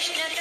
Krishna